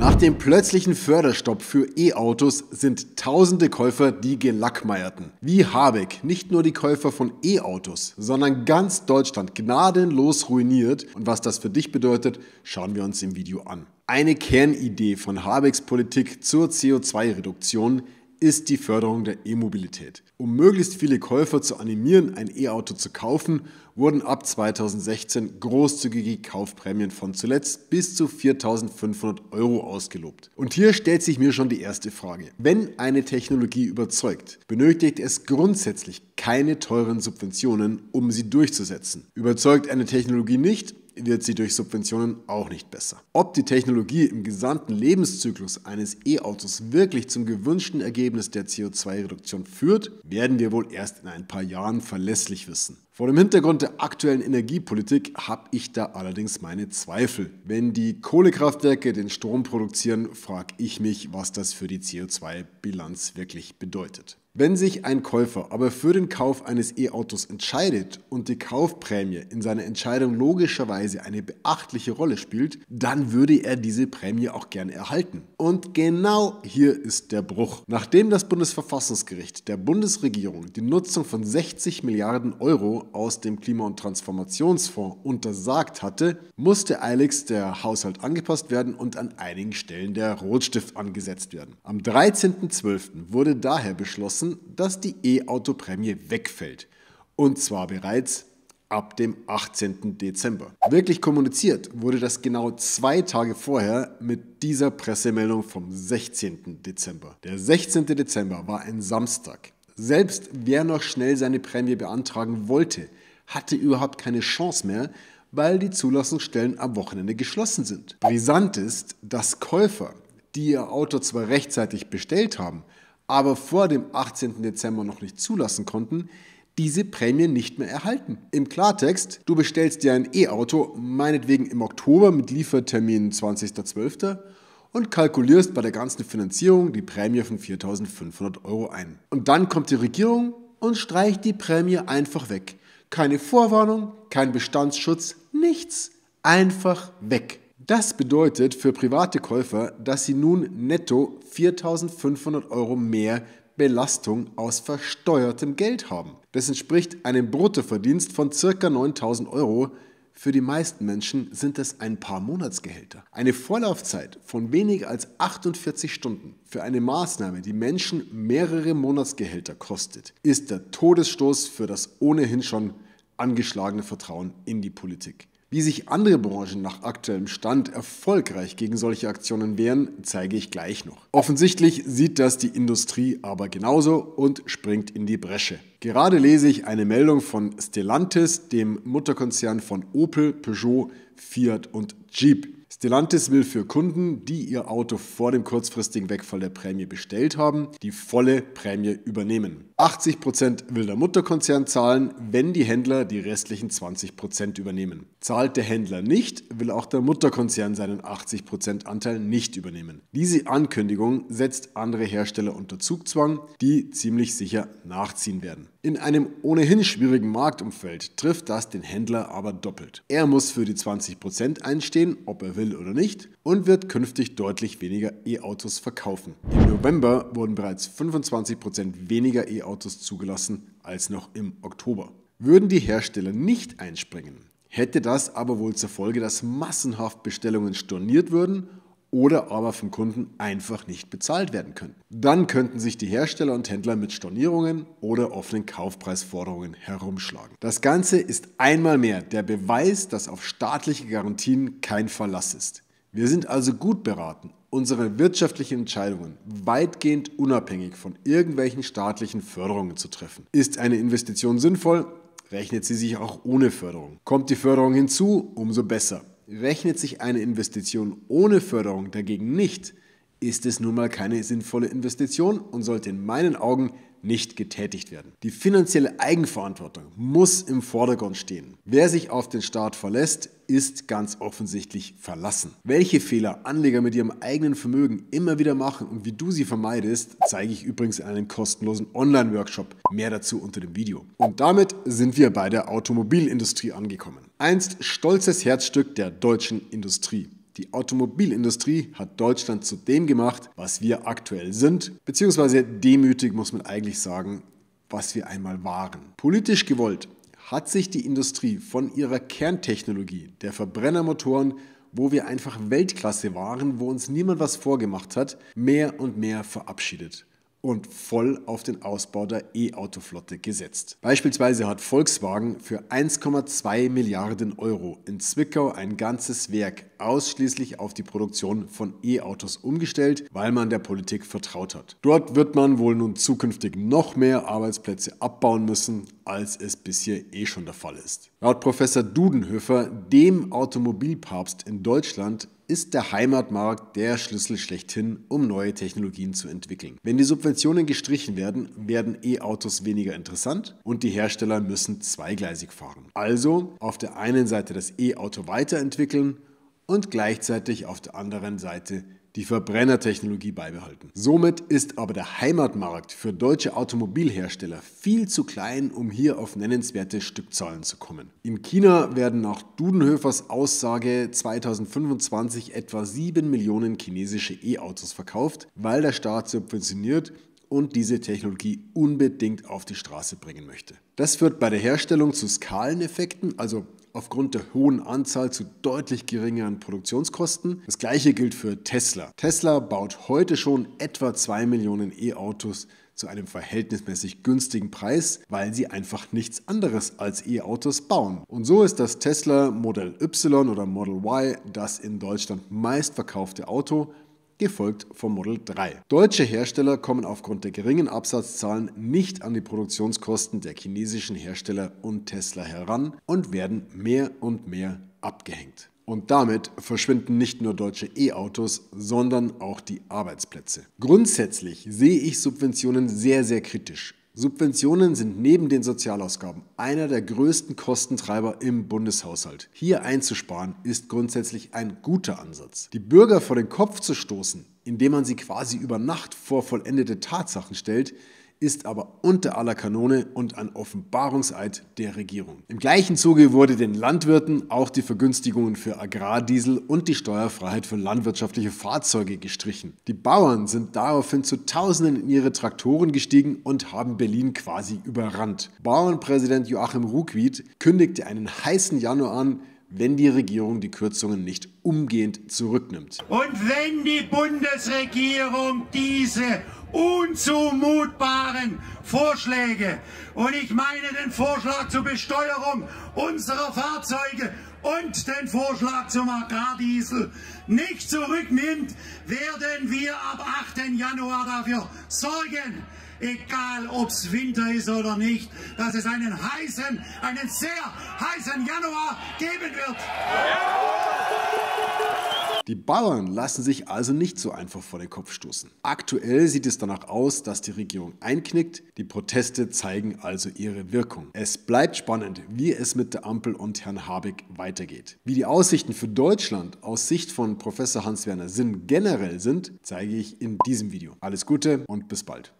Nach dem plötzlichen Förderstopp für E-Autos sind tausende Käufer die Gelackmeierten. Wie Habeck nicht nur die Käufer von E-Autos, sondern ganz Deutschland gnadenlos ruiniert und was das für dich bedeutet, schauen wir uns im Video an. Eine Kernidee von Habecks Politik zur CO2-Reduktion ist die Förderung der E-Mobilität. Um möglichst viele Käufer zu animieren, ein E-Auto zu kaufen, wurden ab 2016 großzügige Kaufprämien von zuletzt bis zu 4.500 Euro ausgelobt. Und hier stellt sich mir schon die erste Frage. Wenn eine Technologie überzeugt, benötigt es grundsätzlich keine teuren Subventionen, um sie durchzusetzen. Überzeugt eine Technologie nicht, wird sie durch Subventionen auch nicht besser. Ob die Technologie im gesamten Lebenszyklus eines E-Autos wirklich zum gewünschten Ergebnis der CO2-Reduktion führt, werden wir wohl erst in ein paar Jahren verlässlich wissen. Vor dem Hintergrund der aktuellen Energiepolitik habe ich da allerdings meine Zweifel. Wenn die Kohlekraftwerke den Strom produzieren, frage ich mich, was das für die CO2-Bilanz wirklich bedeutet. Wenn sich ein Käufer aber für den Kauf eines E-Autos entscheidet und die Kaufprämie in seiner Entscheidung logischerweise eine beachtliche Rolle spielt, dann würde er diese Prämie auch gerne erhalten. Und genau hier ist der Bruch. Nachdem das Bundesverfassungsgericht der Bundesregierung die Nutzung von 60 Milliarden Euro aus dem Klima- und Transformationsfonds untersagt hatte, musste eiligst der Haushalt angepasst werden und an einigen Stellen der Rotstift angesetzt werden. Am 13.12. wurde daher beschlossen, dass die E-Auto-Prämie wegfällt. Und zwar bereits ab dem 18. Dezember. Wirklich kommuniziert wurde das genau zwei Tage vorher mit dieser Pressemeldung vom 16. Dezember. Der 16. Dezember war ein Samstag. Selbst wer noch schnell seine Prämie beantragen wollte, hatte überhaupt keine Chance mehr, weil die Zulassungsstellen am Wochenende geschlossen sind. Brisant ist, dass Käufer, die ihr Auto zwar rechtzeitig bestellt haben, aber vor dem 18. Dezember noch nicht zulassen konnten, diese Prämie nicht mehr erhalten. Im Klartext, du bestellst dir ein E-Auto, meinetwegen im Oktober mit Liefertermin 20.12 und kalkulierst bei der ganzen Finanzierung die Prämie von 4.500 Euro ein. Und dann kommt die Regierung und streicht die Prämie einfach weg. Keine Vorwarnung, kein Bestandsschutz, nichts. Einfach weg. Das bedeutet für private Käufer, dass sie nun netto 4.500 Euro mehr Belastung aus versteuertem Geld haben. Das entspricht einem Bruttoverdienst von ca. 9.000 Euro, für die meisten Menschen sind es ein paar Monatsgehälter. Eine Vorlaufzeit von weniger als 48 Stunden für eine Maßnahme, die Menschen mehrere Monatsgehälter kostet, ist der Todesstoß für das ohnehin schon angeschlagene Vertrauen in die Politik. Wie sich andere Branchen nach aktuellem Stand erfolgreich gegen solche Aktionen wehren, zeige ich gleich noch. Offensichtlich sieht das die Industrie aber genauso und springt in die Bresche. Gerade lese ich eine Meldung von Stellantis, dem Mutterkonzern von Opel, Peugeot, Fiat und Jeep. Stellantis will für Kunden, die ihr Auto vor dem kurzfristigen Wegfall der Prämie bestellt haben, die volle Prämie übernehmen. 80% will der Mutterkonzern zahlen, wenn die Händler die restlichen 20% übernehmen. Zahlt der Händler nicht, will auch der Mutterkonzern seinen 80% Anteil nicht übernehmen. Diese Ankündigung setzt andere Hersteller unter Zugzwang, die ziemlich sicher nachziehen werden. In einem ohnehin schwierigen Marktumfeld trifft das den Händler aber doppelt. Er muss für die 20% einstehen, ob er will oder nicht, und wird künftig deutlich weniger E-Autos verkaufen. Im November wurden bereits 25% weniger E-Autos zugelassen als noch im Oktober. Würden die Hersteller nicht einspringen, hätte das aber wohl zur Folge, dass massenhaft Bestellungen storniert würden oder aber vom Kunden einfach nicht bezahlt werden können. Dann könnten sich die Hersteller und Händler mit Stornierungen oder offenen Kaufpreisforderungen herumschlagen. Das Ganze ist einmal mehr der Beweis, dass auf staatliche Garantien kein Verlass ist. Wir sind also gut beraten, unsere wirtschaftlichen Entscheidungen weitgehend unabhängig von irgendwelchen staatlichen Förderungen zu treffen. Ist eine Investition sinnvoll, rechnet sie sich auch ohne Förderung. Kommt die Förderung hinzu, umso besser. Rechnet sich eine Investition ohne Förderung dagegen nicht, ist es nun mal keine sinnvolle Investition und sollte in meinen Augen nicht getätigt werden. Die finanzielle Eigenverantwortung muss im Vordergrund stehen. Wer sich auf den Staat verlässt, ist ganz offensichtlich verlassen. Welche Fehler Anleger mit ihrem eigenen Vermögen immer wieder machen und wie du sie vermeidest, zeige ich übrigens in einem kostenlosen Online-Workshop. Mehr dazu unter dem Video. Und damit sind wir bei der Automobilindustrie angekommen. Einst stolzes Herzstück der deutschen Industrie. Die Automobilindustrie hat Deutschland zu dem gemacht, was wir aktuell sind, beziehungsweise demütig muss man eigentlich sagen, was wir einmal waren. Politisch gewollt hat sich die Industrie von ihrer Kerntechnologie der Verbrennermotoren wo wir einfach Weltklasse waren, wo uns niemand was vorgemacht hat, mehr und mehr verabschiedet und voll auf den Ausbau der E-Auto-Flotte gesetzt. Beispielsweise hat Volkswagen für 1,2 Milliarden Euro in Zwickau ein ganzes Werk ausschließlich auf die Produktion von E-Autos umgestellt, weil man der Politik vertraut hat. Dort wird man wohl nun zukünftig noch mehr Arbeitsplätze abbauen müssen, als es bisher eh schon der Fall ist. Laut Professor Dudenhöfer, dem Automobilpapst in Deutschland, ist der Heimatmarkt der Schlüssel schlechthin, um neue Technologien zu entwickeln. Wenn die Subventionen gestrichen werden, werden E-Autos weniger interessant und die Hersteller müssen zweigleisig fahren. Also auf der einen Seite das E-Auto weiterentwickeln und gleichzeitig auf der anderen Seite die Verbrennertechnologie beibehalten. Somit ist aber der Heimatmarkt für deutsche Automobilhersteller viel zu klein, um hier auf nennenswerte Stückzahlen zu kommen. In China werden nach Dudenhöfers Aussage 2025 etwa 7 Millionen chinesische E-Autos verkauft, weil der Staat subventioniert und diese Technologie unbedingt auf die Straße bringen möchte. Das führt bei der Herstellung zu Skaleneffekten, also aufgrund der hohen Anzahl zu deutlich geringeren Produktionskosten. Das gleiche gilt für Tesla. Tesla baut heute schon etwa 2 Millionen E-Autos zu einem verhältnismäßig günstigen Preis, weil sie einfach nichts anderes als E-Autos bauen. Und so ist das Tesla Model Y oder Model Y das in Deutschland meistverkaufte Auto gefolgt vom Model 3. Deutsche Hersteller kommen aufgrund der geringen Absatzzahlen nicht an die Produktionskosten der chinesischen Hersteller und Tesla heran und werden mehr und mehr abgehängt. Und damit verschwinden nicht nur deutsche E-Autos, sondern auch die Arbeitsplätze. Grundsätzlich sehe ich Subventionen sehr, sehr kritisch. Subventionen sind neben den Sozialausgaben einer der größten Kostentreiber im Bundeshaushalt. Hier einzusparen ist grundsätzlich ein guter Ansatz. Die Bürger vor den Kopf zu stoßen, indem man sie quasi über Nacht vor vollendete Tatsachen stellt, ist aber unter aller Kanone und ein Offenbarungseid der Regierung. Im gleichen Zuge wurde den Landwirten auch die Vergünstigungen für Agrardiesel und die Steuerfreiheit für landwirtschaftliche Fahrzeuge gestrichen. Die Bauern sind daraufhin zu Tausenden in ihre Traktoren gestiegen und haben Berlin quasi überrannt. Bauernpräsident Joachim Ruckwied kündigte einen heißen Januar an, wenn die Regierung die Kürzungen nicht umgehend zurücknimmt. Und wenn die Bundesregierung diese unzumutbaren Vorschläge, und ich meine den Vorschlag zur Besteuerung unserer Fahrzeuge und den Vorschlag zum Agrardiesel nicht zurücknimmt, werden wir ab 8. Januar dafür sorgen, egal ob es Winter ist oder nicht, dass es einen heißen, einen sehr heißen Januar geben wird. Die Bauern lassen sich also nicht so einfach vor den Kopf stoßen. Aktuell sieht es danach aus, dass die Regierung einknickt. Die Proteste zeigen also ihre Wirkung. Es bleibt spannend, wie es mit der Ampel und Herrn Habeck weitergeht. Wie die Aussichten für Deutschland aus Sicht von Professor Hans-Werner Sinn generell sind, zeige ich in diesem Video. Alles Gute und bis bald.